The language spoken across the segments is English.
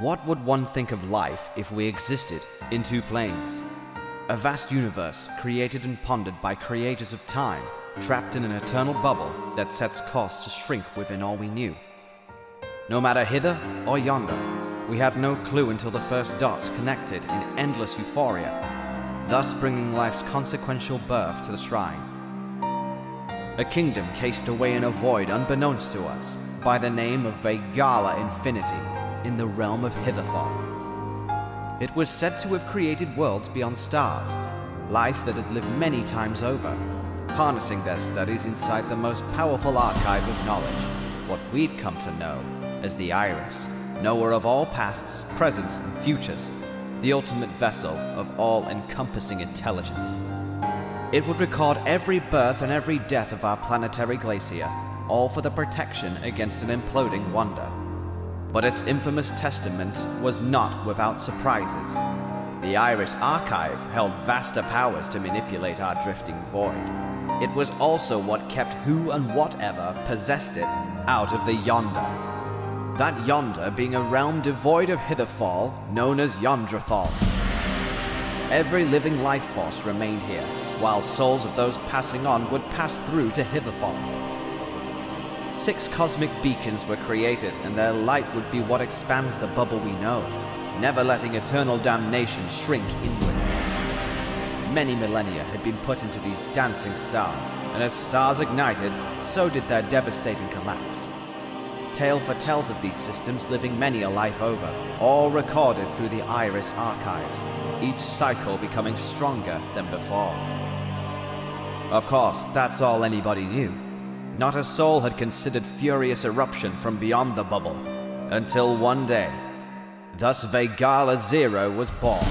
What would one think of life if we existed in two planes? A vast universe created and pondered by creators of time, trapped in an eternal bubble that sets course to shrink within all we knew. No matter hither or yonder, we had no clue until the first dots connected in endless euphoria, thus bringing life's consequential birth to the shrine. A kingdom cased away in a void unbeknownst to us, by the name of Vegala Infinity, in the realm of Hitherfall. It was said to have created worlds beyond stars, life that had lived many times over, harnessing their studies inside the most powerful archive of knowledge, what we'd come to know as the Iris, knower of all pasts, presents, and futures, the ultimate vessel of all encompassing intelligence. It would record every birth and every death of our planetary glacier, all for the protection against an imploding wonder. But its infamous testament was not without surprises. The Iris Archive held vaster powers to manipulate our drifting void. It was also what kept who and whatever possessed it out of the Yonder. That Yonder being a realm devoid of hitherfall, known as Yondrathal. Every living life force remained here, while souls of those passing on would pass through to hitherfall. Six cosmic beacons were created, and their light would be what expands the bubble we know, never letting eternal damnation shrink inwards. Many millennia had been put into these dancing stars, and as stars ignited, so did their devastating collapse. Tale foretells of these systems living many a life over, all recorded through the Iris archives, each cycle becoming stronger than before. Of course, that's all anybody knew. Not a soul had considered furious eruption from beyond the bubble, until one day, thus Vegala Zero was born.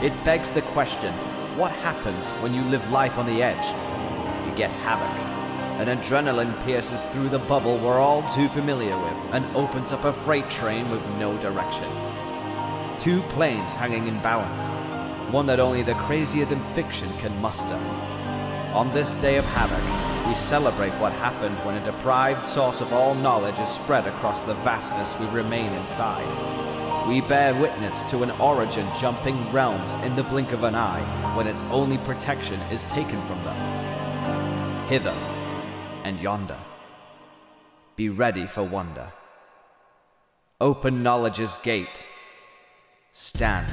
It begs the question, what happens when you live life on the edge? You get havoc. An adrenaline pierces through the bubble we're all too familiar with and opens up a freight train with no direction. Two planes hanging in balance, one that only the crazier than fiction can muster. On this day of havoc, we celebrate what happened when a deprived source of all knowledge is spread across the vastness we remain inside. We bear witness to an origin jumping realms in the blink of an eye when its only protection is taken from them. Hither and yonder. Be ready for wonder. Open knowledge's gate. Stand